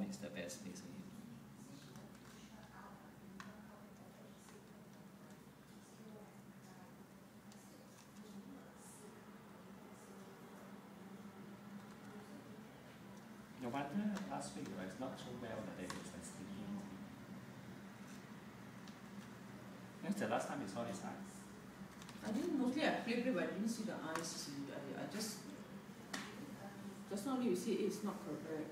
always the best place for him. No wonder last week right, it's not so well that they was like sleeping. When's the last time you saw his eyes? I didn't mostly I flipped it but I didn't see the eyes I, I just just now you say it's not correct